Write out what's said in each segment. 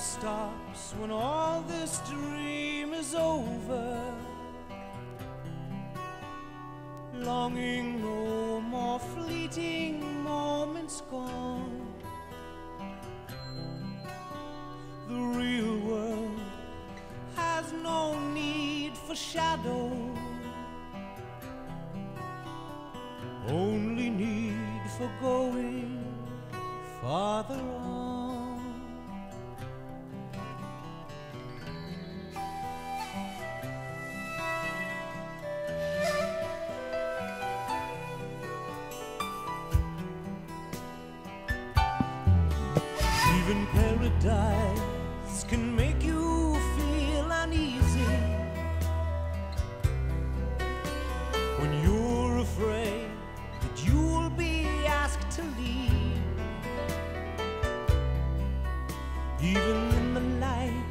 stops when all this dream is over. Longing no more fleeting moments gone. The real world has no need for shadow, only need for going farther on. Even in the night,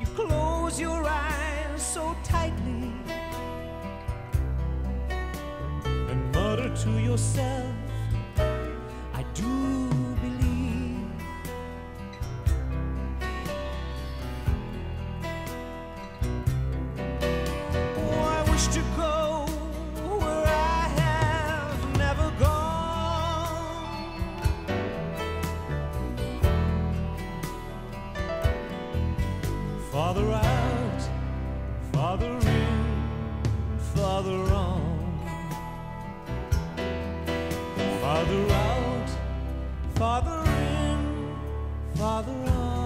you close your eyes so tightly and mutter to yourself, in, farther on. Farther out, farther in, farther on.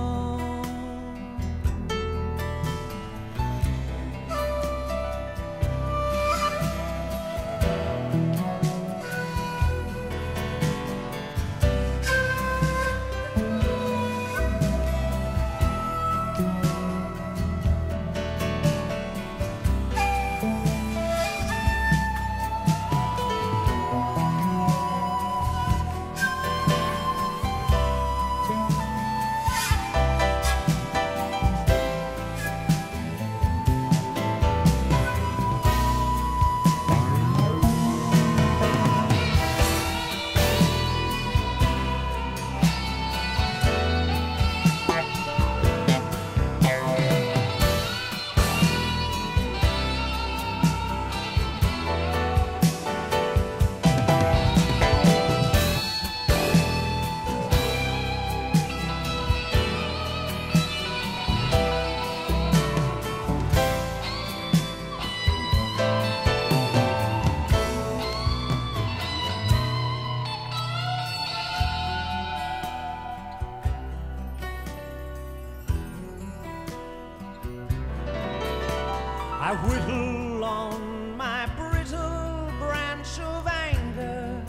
I whittle on my brittle branch of anger.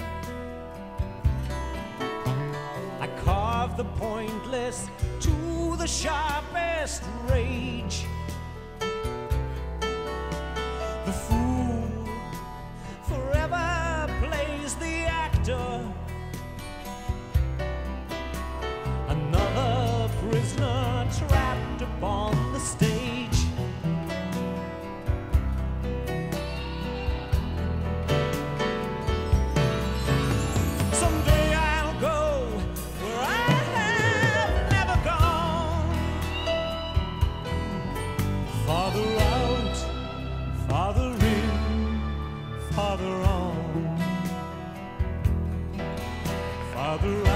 I carve the pointless to the sharpest rage. Farther on. Farther out,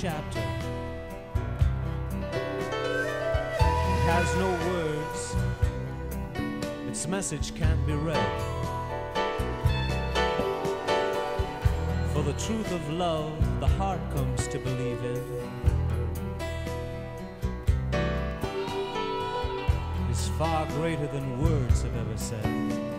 chapter. It has no words, its message can't be read. For the truth of love, the heart comes to believe in. Is far greater than words have ever said.